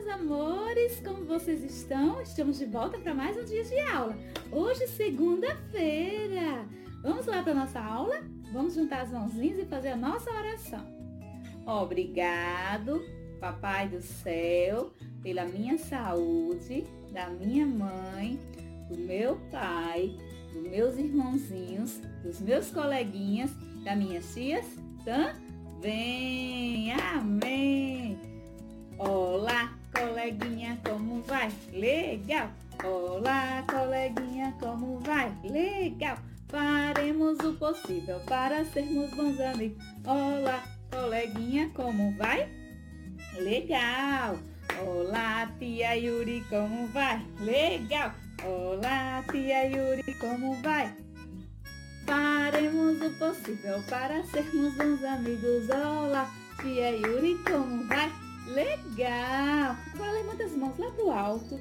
meus amores, como vocês estão? Estamos de volta para mais um dia de aula. Hoje, segunda-feira. Vamos lá para nossa aula? Vamos juntar as mãozinhas e fazer a nossa oração. Obrigado, Papai do céu, pela minha saúde, da minha mãe, do meu pai, dos meus irmãozinhos, dos meus coleguinhas, das minhas tias também. Coleguinha, como vai? Legal! Olá, coleguinha, como vai? Legal! Faremos o possível para sermos bons amigos. Olá, coleguinha, como vai? Legal! Olá, tia Yuri, como vai? Legal! Olá, tia Yuri, como vai? Faremos o possível para sermos bons amigos. Olá, tia Yuri, como vai? Legal! Lá pro alto.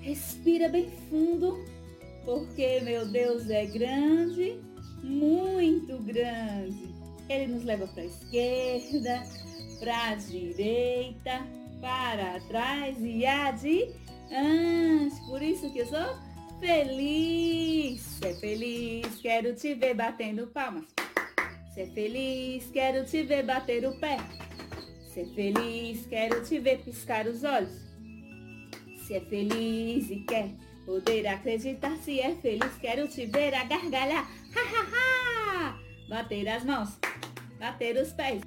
Respira bem fundo, porque meu Deus é grande, muito grande. Ele nos leva para a esquerda, para a direita, para trás e adiante. Por isso que eu sou feliz. Ser feliz, quero te ver batendo palmas. Ser feliz, quero te ver bater o pé. Ser feliz, quero te ver piscar os olhos. Se é feliz e quer poder acreditar, se é feliz, quero te ver a gargalhar. Ha, ha, ha! Bater as mãos, bater os pés,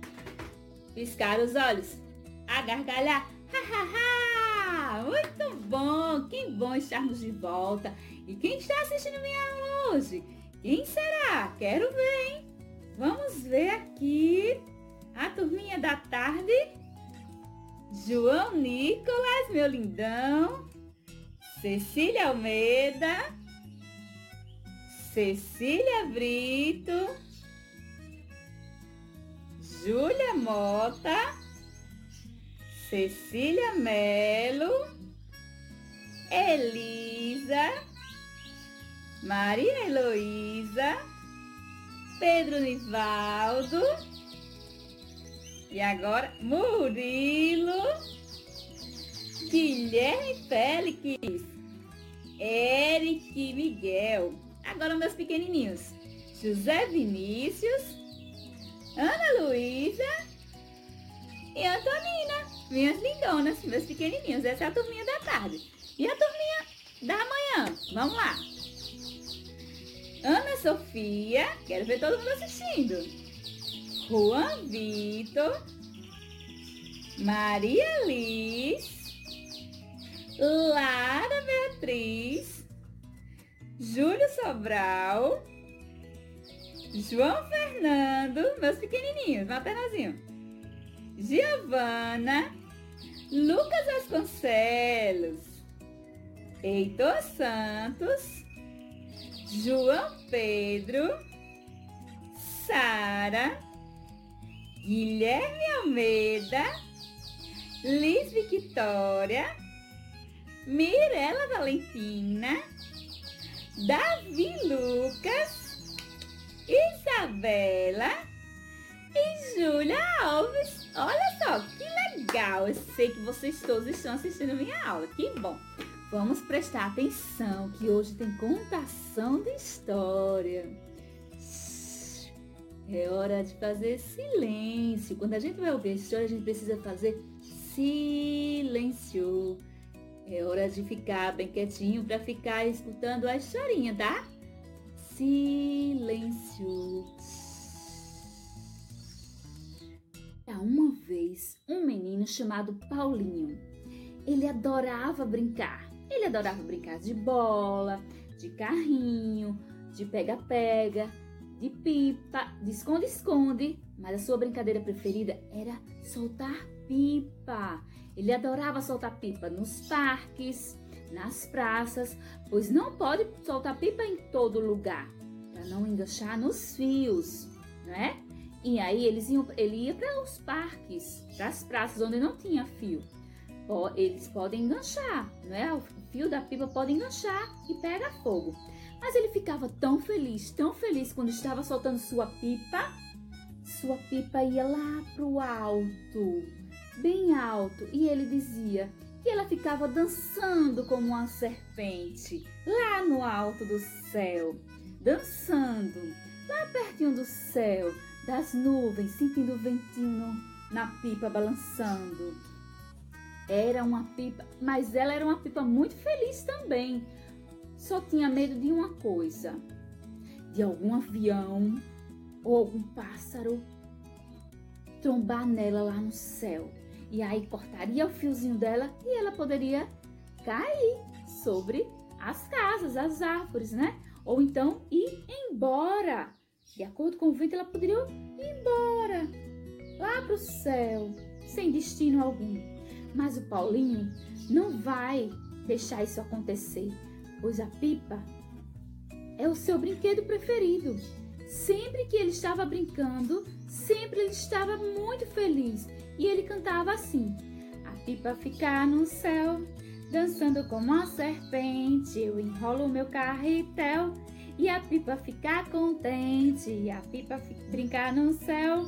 piscar os olhos, a gargalhar. Ha, ha, ha! Muito bom! Que bom estarmos de volta. E quem está assistindo minha aula hoje? Quem será? Quero ver, hein? Vamos ver aqui. A turminha da tarde. João Nicolas, meu lindão. Cecília Almeida. Cecília Brito. Júlia Mota. Cecília Melo. Elisa. Maria Heloísa. Pedro Nivaldo. E agora, Murilo, Guilherme Félix, Eric Miguel. Agora meus pequenininhos. José Vinícius, Ana Luísa e Antonina. Minhas lindonas, meus pequenininhos. Essa é a turminha da tarde. E a turminha da manhã? Vamos lá. Ana Sofia, quero ver todo mundo assistindo. Juan Vitor, Maria Liz, Lara Beatriz, Júlio Sobral, João Fernando, meus pequenininhos, maternazinho, Giovana, Lucas Vasconcelos, Heitor Santos, João Pedro, Sara, Guilherme Almeida, Liz Victória, Mirela Valentina, Davi Lucas, Isabela e Júlia Alves. Olha só, que legal! Eu sei que vocês todos estão assistindo minha aula, que bom! Vamos prestar atenção que hoje tem contação de história. É hora de fazer silêncio. Quando a gente vai ouvir a história, a gente precisa fazer silêncio. É hora de ficar bem quietinho para ficar escutando a historinha, tá? Silêncio. Há uma vez um menino chamado Paulinho. Ele adorava brincar. Ele adorava brincar de bola, de carrinho, de pega-pega de pipa, de esconde-esconde, mas a sua brincadeira preferida era soltar pipa. Ele adorava soltar pipa nos parques, nas praças, pois não pode soltar pipa em todo lugar, para não enganchar nos fios, né? E aí eles iam, ele ia para os parques, para as praças onde não tinha fio. Eles podem enganchar, né? O fio da pipa pode enganchar e pega fogo. Mas ele ficava tão feliz, tão feliz quando estava soltando sua pipa. Sua pipa ia lá pro alto. bem alto e ele dizia que ela ficava dançando como uma serpente lá no alto do céu, dançando lá pertinho do céu, das nuvens, sentindo o ventinho na pipa balançando. Era uma pipa, mas ela era uma pipa muito feliz também. Só tinha medo de uma coisa: de algum avião ou algum pássaro trombar nela lá no céu. E aí cortaria o fiozinho dela e ela poderia cair sobre as casas, as árvores, né? Ou então ir embora. De acordo com o vento, ela poderia ir embora lá para o céu, sem destino algum. Mas o Paulinho não vai deixar isso acontecer, pois a pipa é o seu brinquedo preferido. Sempre que ele estava brincando, sempre ele estava muito feliz e ele cantava assim: A pipa fica no céu, dançando como uma serpente, eu enrolo meu carretel e a pipa fica contente, e a pipa brincar no céu,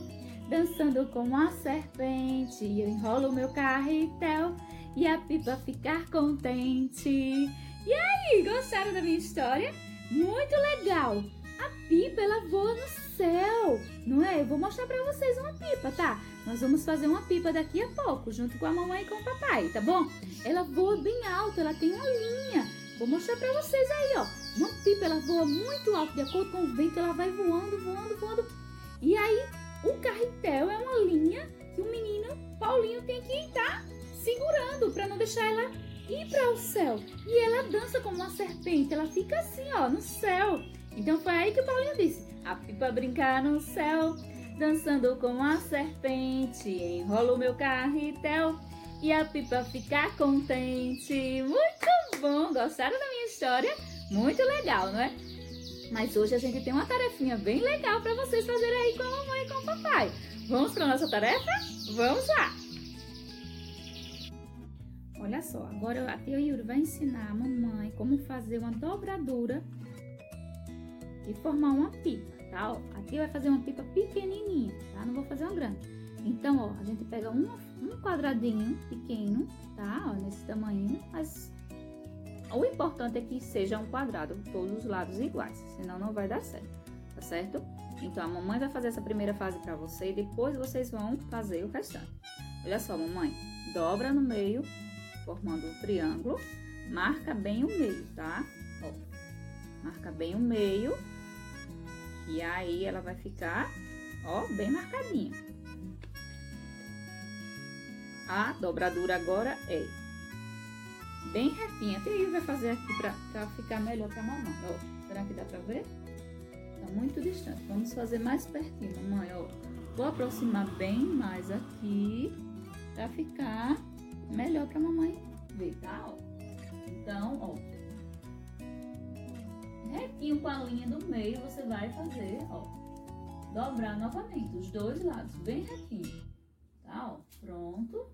dançando como uma serpente, eu enrolo meu carretel e a pipa ficar contente. E aí, gostaram da minha história? Muito legal! A pipa ela voa no céu, não é? Eu vou mostrar para vocês uma pipa, tá? Nós vamos fazer uma pipa daqui a pouco, junto com a mamãe e com o papai, tá bom? Ela voa bem alto, ela tem uma linha. Vou mostrar para vocês aí, ó. Uma pipa, ela voa muito alto, de acordo com o vento, ela vai voando, voando, voando. E aí, o carretel é uma linha que o menino Paulinho tem que estar segurando para não deixar ela ir para o céu. E ela dança como uma serpente, ela fica assim, ó, no céu. Então foi aí que o Paulinho disse: a pipa brincar no céu, dançando como a serpente, enrola o meu carretel e a pipa ficar contente. Muito bom! Gostaram da minha história? Muito legal, não é? Mas hoje a gente tem uma tarefinha bem legal para vocês fazerem aí com a mamãe e com o papai. Vamos para nossa tarefa? Vamos lá! Olha só, agora a tia Yuri vai ensinar a mamãe como fazer uma dobradura e formar uma pipa, tá? Ó, aqui vai fazer uma pipa pequenininha, tá? Não vou fazer uma grande. Então, ó, a gente pega um, um quadradinho pequeno, tá? Ó, nesse tamanho, mas o importante é que seja um quadrado, todos os lados iguais, senão não vai dar certo, tá certo? Então, a mamãe vai fazer essa primeira fase para você e depois vocês vão fazer o restante. Olha só, mamãe, dobra no meio, formando um triângulo, marca bem o meio, tá? Ó, marca bem o meio e aí ela vai ficar, ó, bem marcadinha. A dobradura agora é bem retinha. Até vai fazer aqui pra, pra ficar melhor pra mamãe. Ó, será que dá pra ver? Tá muito distante. Vamos fazer mais pertinho, mamãe, ó. Vou aproximar bem mais aqui pra ficar melhor pra mamãe ver, tá? Ó. Então, ó, retinho com a linha do meio, você vai fazer, ó, dobrar novamente os dois lados, bem retinho, tá? Ó, pronto.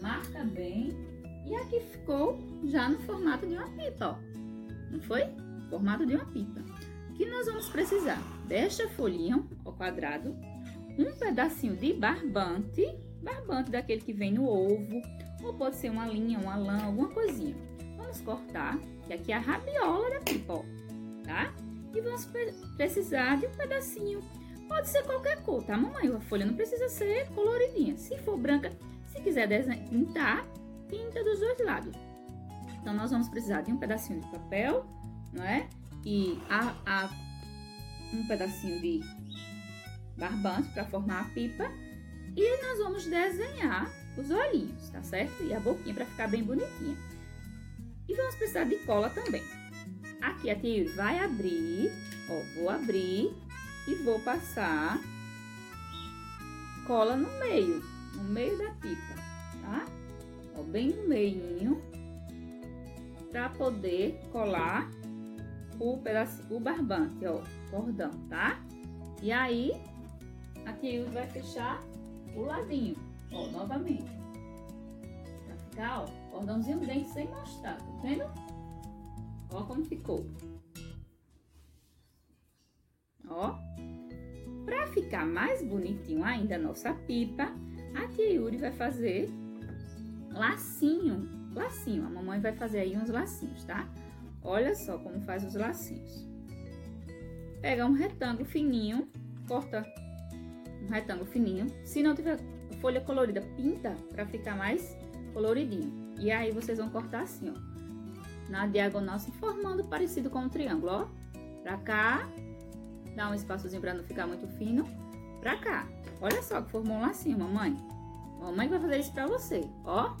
Marca bem. E aqui ficou já no formato de uma pipa, ó. Não foi? Formato de uma pipa. Que nós vamos precisar desta folhinha ao quadrado, um pedacinho de barbante, barbante daquele que vem no ovo, ou pode ser uma linha, uma lã, alguma coisinha. Vamos cortar que aqui é a rabiola da pipa, ó, tá? E vamos precisar de um pedacinho, pode ser qualquer cor, tá, mamãe? A folha não precisa ser coloridinha. Se for branca, se quiser pintar, pinta dos dois lados. Então, nós vamos precisar de um pedacinho de papel, não é? E a, a um pedacinho de barbante para formar a pipa. E nós vamos desenhar os olhinhos, tá certo? E a boquinha para ficar bem bonitinha. E vamos precisar de cola também. Aqui a tia vai abrir, ó, vou abrir e vou passar cola no meio, no meio da pipa, tá? Ó, bem no meio, para poder colar o pedacinho, o barbante, ó, cordão, tá? E aí, a tia vai fechar o ladinho, ó, novamente. Pra ficar, ó, Cordãozinho dente sem mostrar, tá vendo? Ó como ficou. Ó. Pra ficar mais bonitinho ainda a nossa pipa, A tia Yuri vai fazer lacinho, lacinho. A mamãe vai fazer aí uns lacinhos, tá? Olha só como faz os lacinhos. Pega um retângulo fininho, corta um retângulo fininho. Se não tiver folha colorida, pinta para ficar mais coloridinho. E aí vocês vão cortar assim, ó. Na diagonal se formando parecido com um triângulo, ó. Pra cá. Dá um espaçozinho para não ficar muito fino. Pra cá. Olha só que formou um lacinho, mamãe. Mamãe vai fazer isso pra você, ó.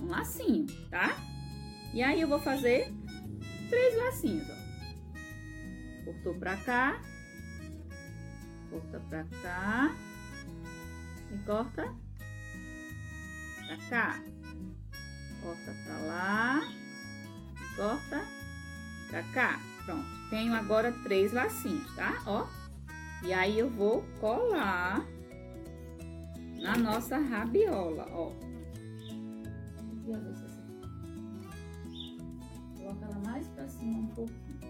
Um lacinho, tá? E aí eu vou fazer três lacinhos, ó. Cortou pra cá. Corta pra cá. E corta pra cá. Corta pra lá. E corta pra cá. Pronto. Tenho agora três lacinhos, tá? Ó. E aí eu vou colar na nossa rabiola, ó. Coloca ela mais pra cima um pouquinho.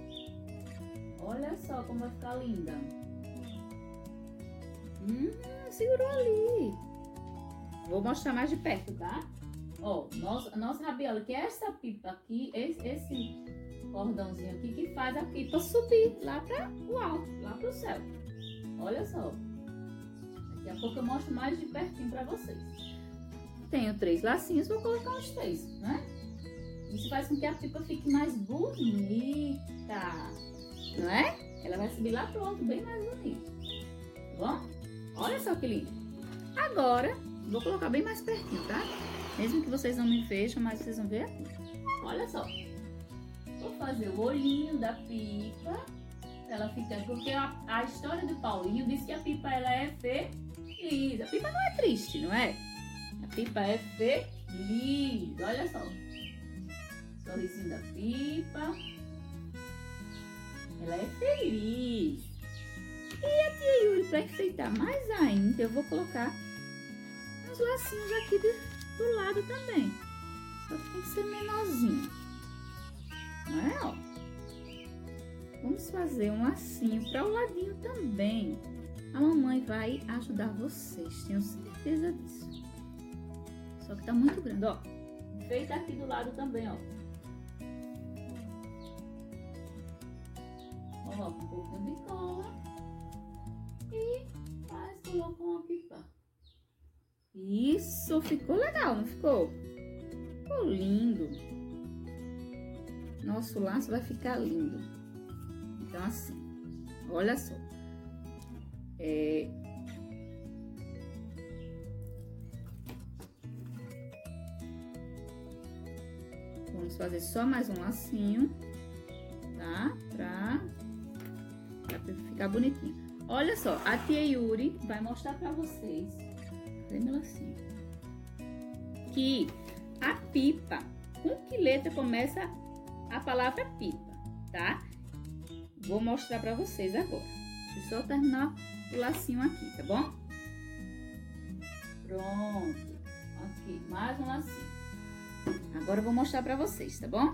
Olha só como vai ficar linda. Hum, segurou ali. Vou mostrar mais de perto, tá? Ó, nossa, nossa rabiola, que é essa pipa aqui, esse, esse cordãozinho aqui que faz a pipa subir lá para o alto, lá para o céu. Olha só. Daqui a pouco eu mostro mais de pertinho para vocês. Tenho três lacinhos, vou colocar os três, né? Isso faz com que a pipa fique mais bonita, não é? Ela vai subir lá pro alto bem mais bonita, tá bom? Olha só que lindo. Agora, vou colocar bem mais pertinho, tá? Mesmo que vocês não me vejam, mas vocês vão ver aqui. Olha só. Vou fazer o olhinho da pipa. Ela fica... Porque a, a história do Paulinho diz que a pipa ela é feliz. A pipa não é triste, não é? A pipa é feliz. Olha só. Sorrisinho da pipa. Ela é feliz. E Yuri, para enfeitar mais ainda, eu vou colocar uns lacinhos aqui de, do lado também. Só que tem que ser menorzinho. Não é, ó? Vamos fazer um lacinho para o ladinho também. A mamãe vai ajudar vocês, tenho certeza disso. Só que tá muito grande, ó. Feita aqui do lado também, ó. Coloca um pouquinho de cola e faz, coloca uma pipa. Isso, ficou legal, não ficou? Ficou lindo. Nosso laço vai ficar lindo. Então, assim, olha só. É, Vamos fazer só mais um lacinho, tá? Pra, pra ficar bonitinho. Olha só, a tia Yuri vai mostrar pra vocês, lacinho? Que a pipa, com que letra começa a palavra pipa, tá? Vou mostrar pra vocês agora. Deixa eu só terminar o lacinho aqui, tá bom? Pronto. Aqui, mais um lacinho. Agora eu vou mostrar pra vocês, tá bom?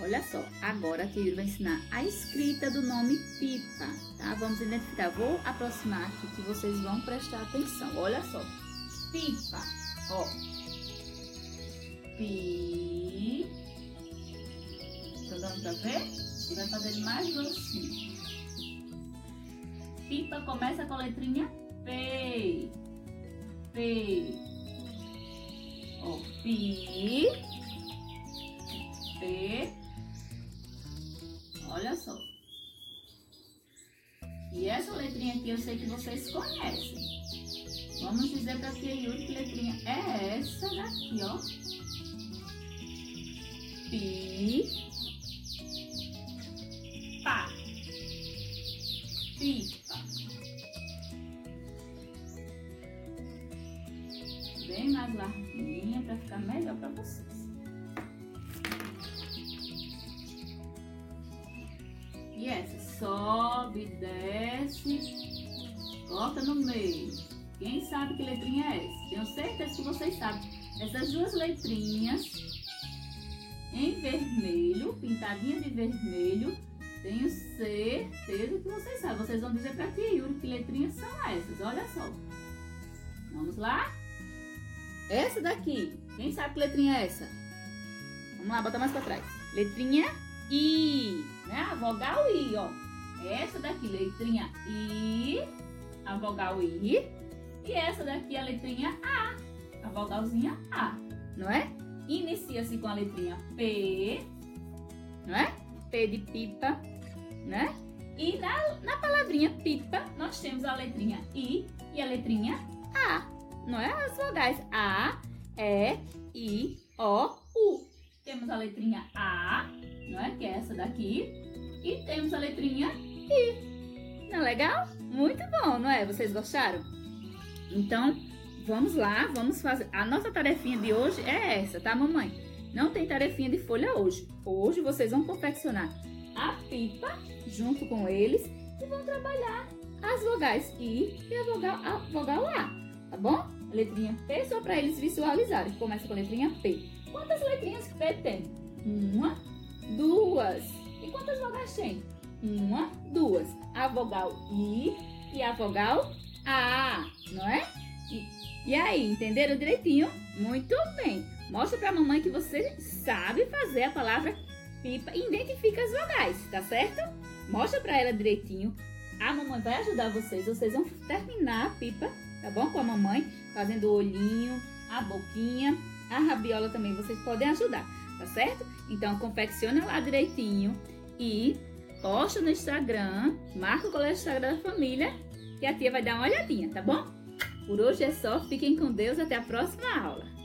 Olha só, agora a Yuri vai ensinar a escrita do nome pipa? Vamos identificar. Vou aproximar aqui que vocês vão prestar atenção. Olha só. Pipa, ó. Pi. Tá dando pra ver? E vai fazer mais grossinho. Pipa começa com a letrinha P. P. Ó, pi, p, olha só. E essa letrinha aqui eu sei que vocês conhecem. Vamos dizer para a tia Yuri que letrinha é essa daqui, ó. Pi, pá, pipa. Sabe que letrinha é essa? Tenho certeza que vocês sabem. Essas duas letrinhas em vermelho, pintadinha de vermelho, tenho certeza que vocês sabem. Vocês vão dizer para tia Yuri que letrinhas são essas. Olha só. Vamos lá? Essa daqui, quem sabe que letrinha é essa? Vamos lá, bota mais pra trás. Letrinha I, né? A vogal I, ó. Essa daqui, letrinha I, a vogal I. E essa daqui, a letrinha A, a vogalzinha A, não é? Inicia-se com a letrinha P, não é? P de pipa, né? E na, na palavrinha pipa, nós temos a letrinha I e a letrinha A, não é? As vogais A, E, I, O, U. Temos a letrinha A, não é? Que é essa daqui. E temos a letrinha I. Não é legal? Muito bom, não é? Vocês gostaram? Então, vamos lá, vamos fazer. A nossa tarefinha de hoje é essa, tá, mamãe? Não tem tarefinha de folha hoje. Hoje vocês vão confeccionar a pipa junto com eles e vão trabalhar as vogais I e a vogal, a vogal A, tá bom? Letrinha P só para eles visualizarem. Começa com a letrinha P. Quantas letrinhas P tem? Uma, duas. E quantas vogais tem? Uma, duas. A vogal I e a vogal A, não é? E, e aí, entenderam direitinho? Muito bem. Mostra pra mamãe que você sabe fazer a palavra pipa e identifica as vogais, tá certo? Mostra pra ela direitinho. A mamãe vai ajudar vocês. Vocês vão terminar a pipa, tá bom? Com a mamãe, fazendo o olhinho, a boquinha. A rabiola também vocês podem ajudar, tá certo? Então, confecciona lá direitinho e posta no Instagram, marca o Colégio Sagrada Família, que a tia vai dar uma olhadinha, tá bom? Por hoje é só. Fiquem com Deus. Até a próxima aula.